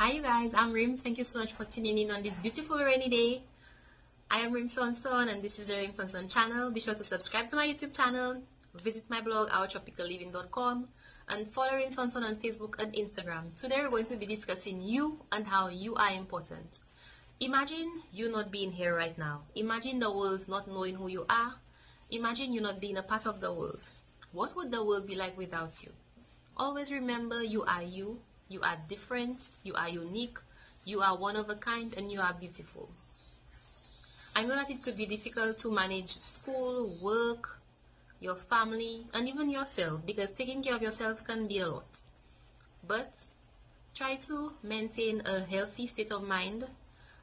Hi you guys, I'm Reems. Thank you so much for tuning in on this beautiful rainy day. I am Reems Sonson and this is the Reems Sonson channel. Be sure to subscribe to my YouTube channel, visit my blog ourtropicalliving.com and follow Reems Sonson on Facebook and Instagram. Today we're going to be discussing you and how you are important. Imagine you not being here right now. Imagine the world not knowing who you are. Imagine you not being a part of the world. What would the world be like without you? Always remember you are you you are different, you are unique, you are one of a kind, and you are beautiful. I know that it could be difficult to manage school, work, your family, and even yourself because taking care of yourself can be a lot. But try to maintain a healthy state of mind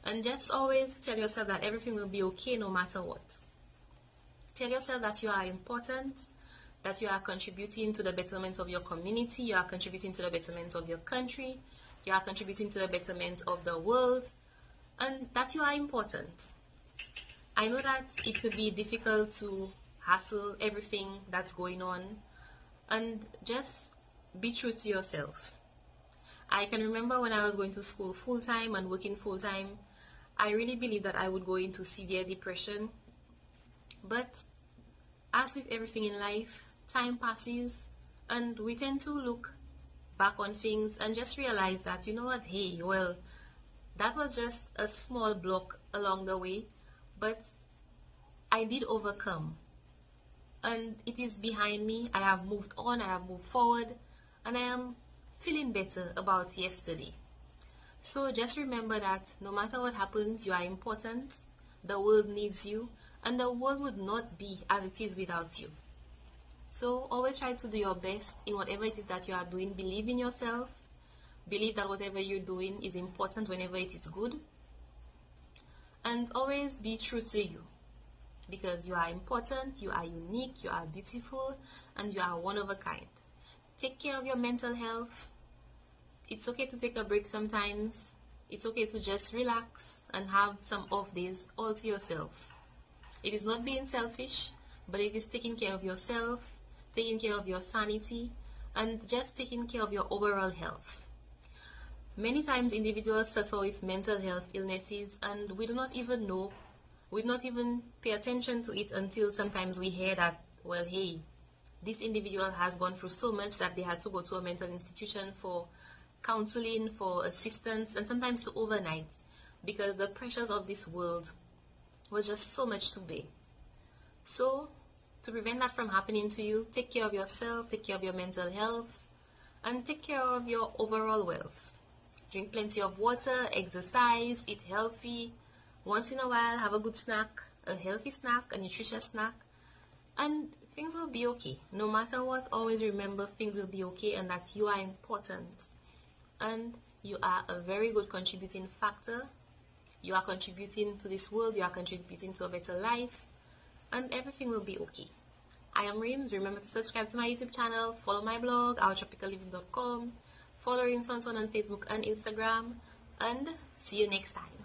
and just always tell yourself that everything will be okay no matter what. Tell yourself that you are important that you are contributing to the betterment of your community, you are contributing to the betterment of your country, you are contributing to the betterment of the world, and that you are important. I know that it could be difficult to hassle everything that's going on, and just be true to yourself. I can remember when I was going to school full time and working full time, I really believed that I would go into severe depression. But as with everything in life, time passes and we tend to look back on things and just realize that, you know what, hey, well, that was just a small block along the way, but I did overcome. And it is behind me. I have moved on, I have moved forward, and I am feeling better about yesterday. So just remember that no matter what happens, you are important, the world needs you, and the world would not be as it is without you. So always try to do your best in whatever it is that you are doing. Believe in yourself. Believe that whatever you're doing is important whenever it is good. And always be true to you. Because you are important, you are unique, you are beautiful, and you are one of a kind. Take care of your mental health. It's okay to take a break sometimes. It's okay to just relax and have some off days all to yourself. It is not being selfish, but it is taking care of yourself taking care of your sanity, and just taking care of your overall health. Many times individuals suffer with mental health illnesses and we do not even know, we do not even pay attention to it until sometimes we hear that, well, hey, this individual has gone through so much that they had to go to a mental institution for counseling, for assistance, and sometimes to overnight because the pressures of this world was just so much to bear. So to prevent that from happening to you, take care of yourself, take care of your mental health, and take care of your overall wealth. Drink plenty of water, exercise, eat healthy. Once in a while, have a good snack, a healthy snack, a nutritious snack, and things will be okay. No matter what, always remember things will be okay and that you are important. And you are a very good contributing factor. You are contributing to this world, you are contributing to a better life and everything will be okay. I am Reems. Remember to subscribe to my YouTube channel, follow my blog, ourtropicalliving.com, follow Reems on Facebook and Instagram, and see you next time.